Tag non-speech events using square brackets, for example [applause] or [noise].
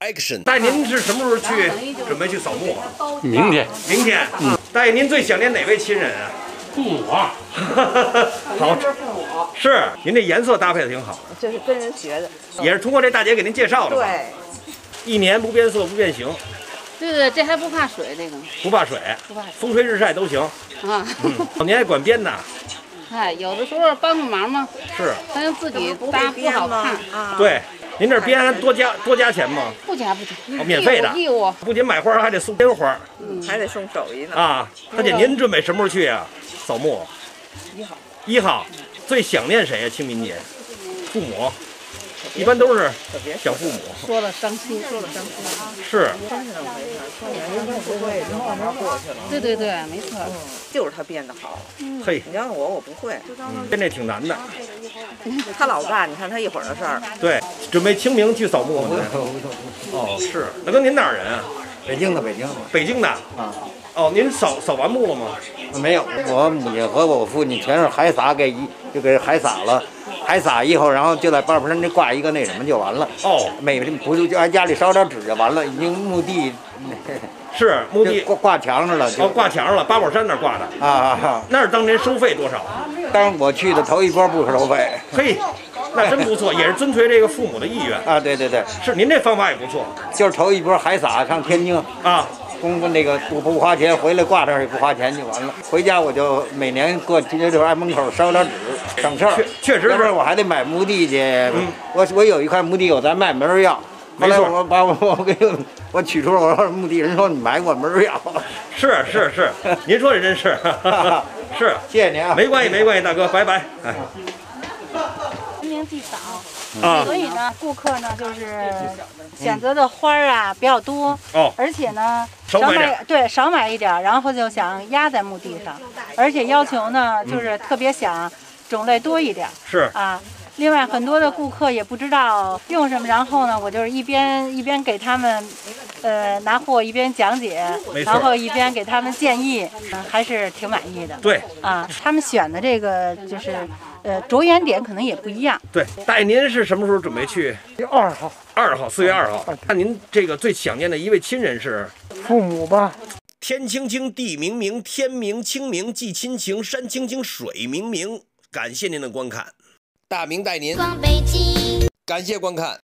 Action！大爷，您是什么时候去准备去扫墓啊？明天明天。嗯。大爷，您最想念哪位亲人啊？父母啊，[laughs] 好，是您这颜色搭配的挺好的，这是跟人学的，也是通过这大姐给您介绍的。对，一年不变色不变形。对对，这还不怕水，这个不怕水，不怕水，风吹日晒都行。啊，您还管编呢？哎，有的时候帮个忙嘛。是。咱自己搭不好看。啊。对，您这编多加多加钱吗？不加不加，哦，免费的义务。不仅买花，还得送鲜花。嗯，还得送手艺呢。啊，大姐，您准备什么时候去呀？扫墓。一号。一号，最想念谁呀？清明节。父母。一般都是想父母，说了伤心，说了伤心啊。是。对对对，没错，就是他编的好。嘿，你要我，我不会。编这挺难的。他老干，你看他一会儿的事儿。对，准备清明去扫墓吗？[laughs] 哦，是。大哥您哪儿人啊？北京的，北京。北京的。啊。哦，您扫扫完墓了吗？没有，我母亲和我父亲全是海撒给一就给海撒了。海撒以后，然后就在半山那挂一个那什么就完了。哦，每不就按家里烧点纸就完了，已经墓地 [laughs] 是墓地挂挂墙上了。哦，挂墙上了，八宝山那儿挂的。啊啊！那儿当年收费多少？当我去的头一波不收费。嘿，[laughs] 那真不错，也是遵循这个父母的意愿。啊，对对对，是您这方法也不错。就是头一波海撒上天津啊。公那个不不花钱，回来挂这儿也不花钱就完了。回家我就每年过节就挨门口烧点纸，省事儿。确实是，我还得买墓地去。我我有一块墓地，我再卖没人要。后来我把我我给我取出来我说墓地，人说你买过没人要。是是是，您说的真是。[laughs] 是，谢谢您啊。没关系没关系，大哥，拜拜。哎。清明祭扫。啊，所以呢，顾客呢就是选择的花儿啊比较多，哦，而且呢少买对少买一点，然后就想压在墓地上，而且要求呢就是特别想种类多一点，是。啊。另外很多的顾客也不知道用什么，然后呢我就是一边一边给他们呃拿货一边讲解，然后一边给他们建议，嗯还是挺满意的。对，啊，他们选的这个就是。呃，着眼点可能也不一样。对，大爷，您是什么时候准备去？二号，二号，四月二号。那您这个最想念的一位亲人是？父母吧。天青青，地明明，天明清明祭亲情，山青青，水明明。感谢您的观看，大明带您。感谢观看。